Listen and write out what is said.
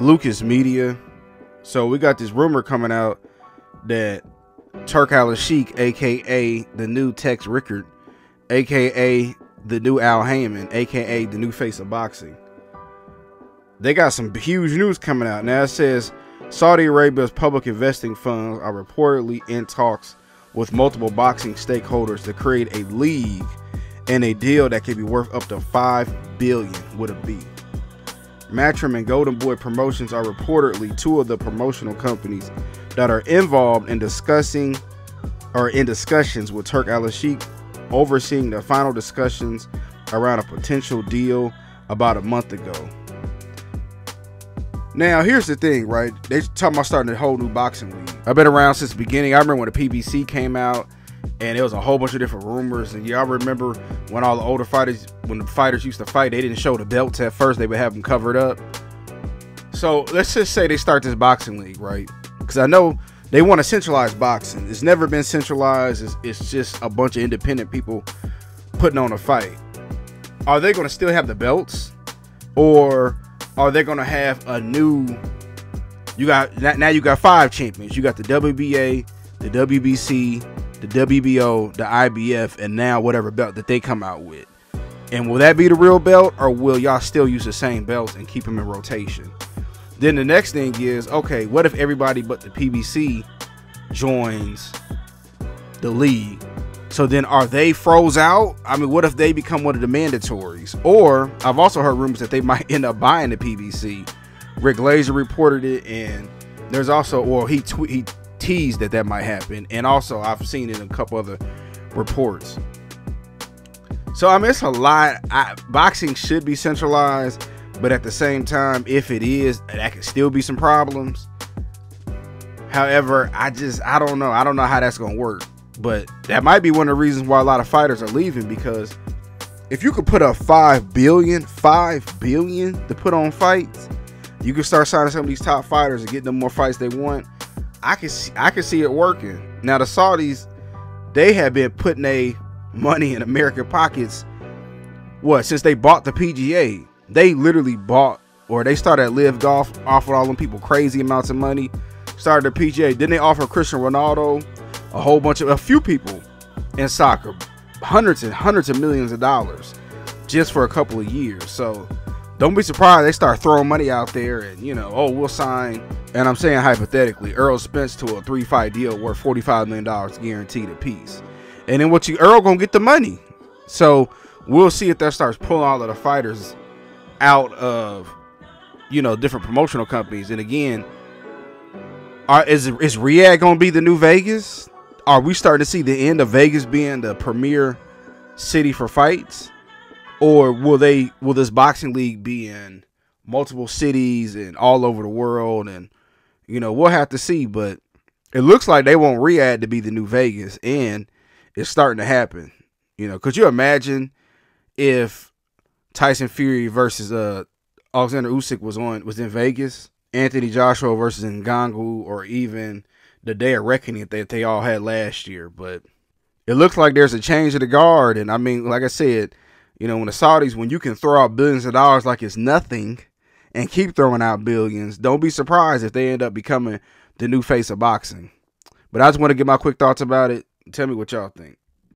Lucaz Media. So we got this rumor coming out that Turki Alalshikh, aka the new Tex Rickard, aka the new Al Haymon, aka the new face of boxing. They got some huge news coming out. Now it says Saudi Arabia's public investing funds are reportedly in talks with multiple boxing stakeholders to create a league and a deal that could be worth up to 5 billion with a B. Matchroom and Golden Boy Promotions are reportedly two of the promotional companies that are involved in discussing or in discussions with Turk Al overseeing the final discussions around a potential deal about a month ago. Now, here's the thing, right? They talking about starting a whole new boxing league. I've been around since the beginning. I remember when the PBC came out, and it was a whole bunch of different rumors. And y'all remember when all the older fighters, when the fighters used to fight, they didn't show the belts at first; they would have them covered up. So let's just say they start this boxing league, right? Because I know they want to centralize boxing. It's never been centralized. It's, it's just a bunch of independent people putting on a fight. Are they going to still have the belts, or are they going to have a new? You got now. You got five champions. You got the WBA, the WBC, the WBO, the IBF, and now whatever belt that they come out with. And will that be the real belt, or will y'all still use the same belts and keep them in rotation? Then the next thing is, okay, what if everybody but the PBC joins the league? So then are they froze out? I mean, what if they become one of the mandatories? Or I've also heard rumors that they might end up buying the PBC. Rick Glaser reported it, and there's also, well, he tw- he teased that that might happen, and also I've seen it in a couple other reports. So I it's a lot. I, boxing should be centralized, but at the same time, if it is, that could still be some problems. However, I just I don't know. I don't know how that's gonna work. But that might be one of the reasons why a lot of fighters are leaving because if you could put up five billion, five billion to put on fights, you could start signing some of these top fighters and get them more fights they want. I can see, I can see it working. Now the Saudis, they have been putting a money in American pockets. What since they bought the PGA, they literally bought or they started at LIV Golf, offered all them people crazy amounts of money. Started the PGA. Then they offer Cristiano Ronaldo, a whole bunch of a few people in soccer, hundreds and hundreds of millions of dollars just for a couple of years. So don't be surprised they start throwing money out there and you know, oh, we'll sign. And I'm saying hypothetically, Errol Spence to a three fight deal worth forty five million dollars guaranteed a piece. And then what you Errol gonna get the money. So we'll see if that starts pulling all of the fighters out of you know different promotional companies. And again, are is is Riyadh gonna be the new Vegas? Are we starting to see the end of Vegas being the premier city for fights? Or will they will this boxing league be in multiple cities and all over the world and you know, we'll have to see, but it looks like they want Riyadh to be the new Vegas and it's starting to happen. You know, could you imagine if Tyson Fury versus uh Alexander Usyk was on was in Vegas, Anthony Joshua versus Ngannou, or even the Day of Reckoning that they all had last year. But it looks like there's a change of the guard, and I mean, like I said, you know, when the Saudis, when you can throw out billions of dollars like it's nothing, and keep throwing out billions, don't be surprised if they end up becoming the new face of boxing. But I just want to get my quick thoughts about it. Tell me what y'all think.